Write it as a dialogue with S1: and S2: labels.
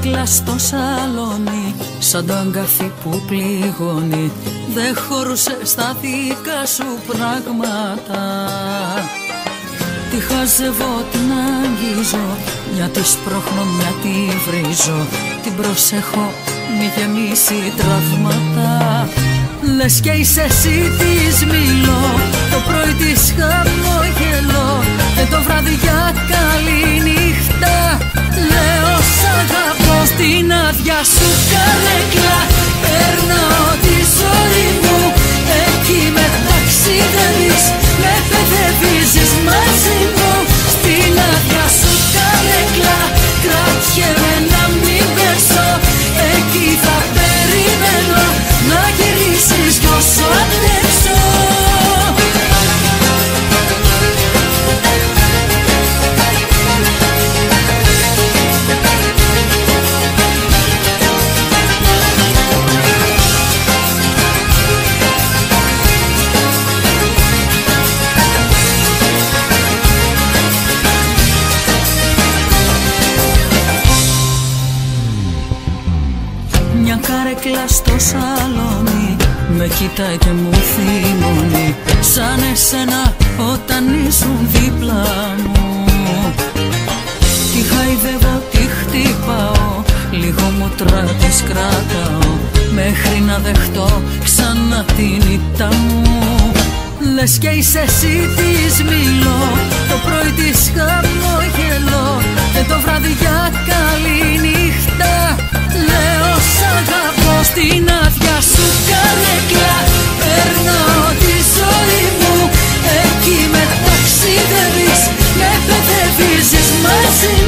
S1: καρέκλα στο σαλόνι Σαν το αγκαθί που πληγώνει. Δεν χωρούσε στα δικά σου πράγματα. Τη χαζεύω, την αγγίζω Μια της σπρώχνω, μια τη βρίζω. Την προσέχω, μη γεμίσει τραύματα. Λες και είσαι εσύ της μιλώ Jesús. Μια καρέκλα στο σαλόνι. Με κοιτάει και μου θυμώνει Σαν εσένα όταν ήσουν δίπλα μου. Τη χαϊδεύω, τη χτυπάω Λίγο μούτρα της κρατάω Μέχρι να δεχτώ ξανά την ήττα μου. Λες και είσαι εσύ της μιλώ Το πρωί της χαμογελώ Και το βράδυ για καλή see.